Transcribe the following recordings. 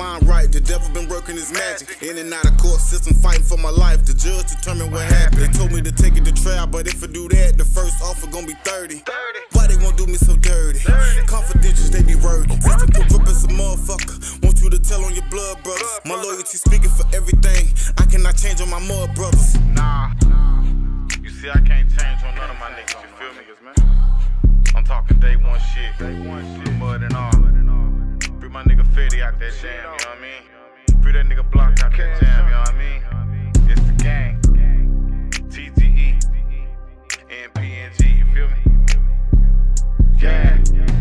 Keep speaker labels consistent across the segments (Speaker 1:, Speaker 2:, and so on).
Speaker 1: mind right. The devil been working his magic. In and out of court system, fighting for my life. The judge determined what happened. They told me to take it to trial, but if I do that, the first offer gonna be 30. Why they won't do me so dirty? Confidentials, they be wordy. System corrupt as a motherfucker. Want you to tell on your blood brothers. My loyalty speaking for everything. I cannot change on my mud brothers.
Speaker 2: Nah. You see, I can't change on none of my niggas. You feel me? Man? I'm talking day one shit. Day one shit. Mud and all. Free my nigga Fetty out that jam, you know what I mean? Free that nigga Block out that jam, you know what I mean? It's the gang. TGE. NPNG, you feel me? Yeah.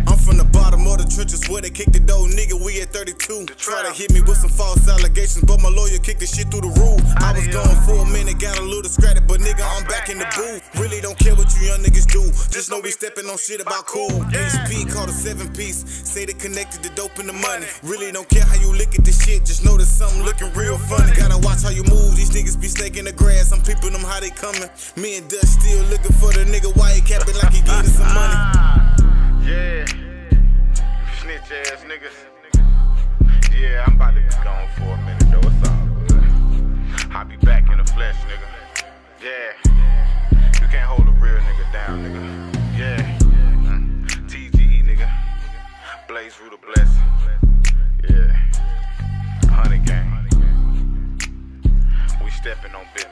Speaker 1: I'm from the bottom of the trenches where they kick the door, nigga. We at 32. Try to hit me with some false allegations, but my lawyer kicked the shit through the roof. I was gone for a minute, got a little scratchy, but nigga, I'm back in the booth. Really don't care what you young niggas do. Just know we stepping on shit about cool. HP called a seven piece. Say they connected the dope and the money. Really don't care how you look at this shit. Just know there's something looking real funny. Gotta watch how you move. These niggas be snaking the grass. I'm peeping them how they coming. Me and Dutch still looking for the nigga. Why he capping like he getting some money?
Speaker 2: Ah, yeah. Snitch ass niggas. Yeah, I'm about to be gone for a minute though. It's all good. I'll be back in the flesh, nigga. Yeah. Blaze through the blessing. Yeah. Honey gang. We stepping on business.